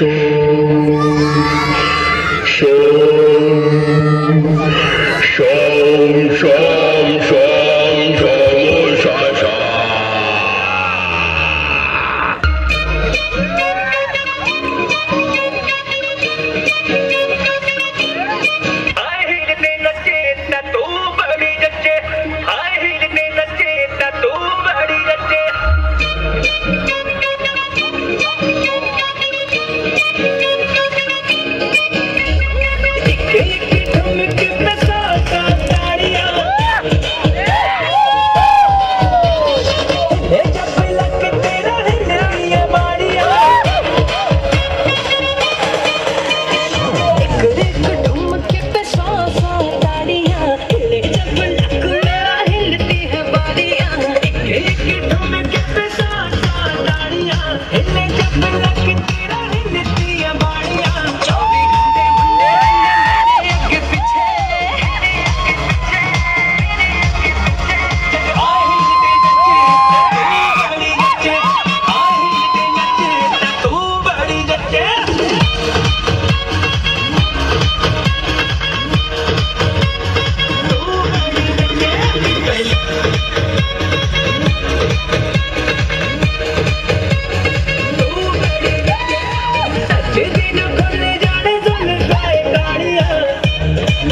Show show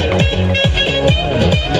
「なになに?